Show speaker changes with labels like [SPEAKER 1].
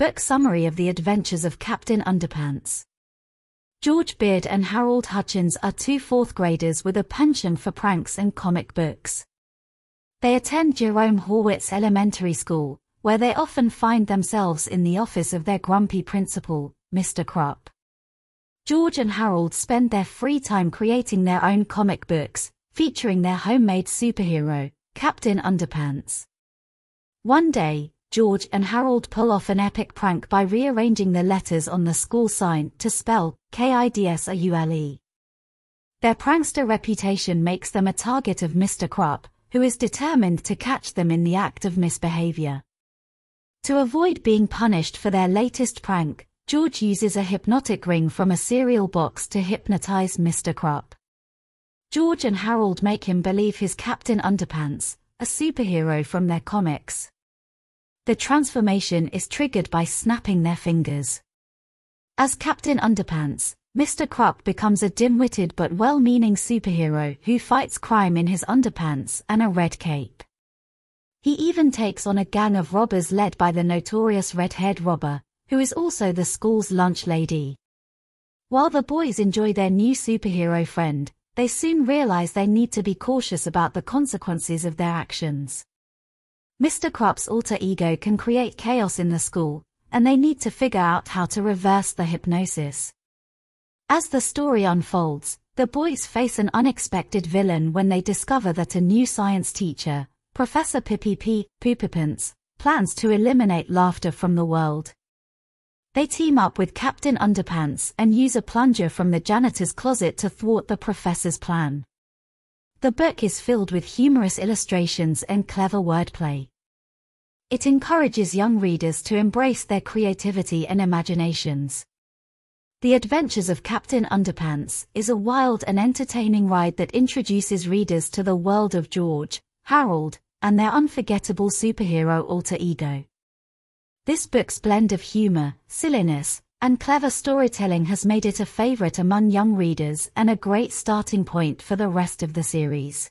[SPEAKER 1] Book Summary of the Adventures of Captain Underpants. George Beard and Harold Hutchins are two fourth graders with a penchant for pranks and comic books. They attend Jerome Horwitz Elementary School, where they often find themselves in the office of their grumpy principal, Mr. Krupp. George and Harold spend their free time creating their own comic books, featuring their homemade superhero, Captain Underpants. One day, George and Harold pull off an epic prank by rearranging the letters on the school sign to spell K-I-D-S-A-U-L-E. Their prankster reputation makes them a target of Mr. Krupp, who is determined to catch them in the act of misbehavior. To avoid being punished for their latest prank, George uses a hypnotic ring from a cereal box to hypnotize Mr. Krupp. George and Harold make him believe he's Captain Underpants, a superhero from their comics. The transformation is triggered by snapping their fingers. As Captain Underpants, Mr. Krupp becomes a dim-witted but well-meaning superhero who fights crime in his underpants and a red cape. He even takes on a gang of robbers led by the notorious red-haired robber, who is also the school's lunch lady. While the boys enjoy their new superhero friend, they soon realize they need to be cautious about the consequences of their actions. Mr. Krupp's alter ego can create chaos in the school, and they need to figure out how to reverse the hypnosis. As the story unfolds, the boys face an unexpected villain when they discover that a new science teacher, Professor Pippy P. Poopypants, plans to eliminate laughter from the world. They team up with Captain Underpants and use a plunger from the janitor's closet to thwart the professor's plan. The book is filled with humorous illustrations and clever wordplay. It encourages young readers to embrace their creativity and imaginations. The Adventures of Captain Underpants is a wild and entertaining ride that introduces readers to the world of George, Harold, and their unforgettable superhero alter ego. This book's blend of humor, silliness, and clever storytelling has made it a favorite among young readers and a great starting point for the rest of the series.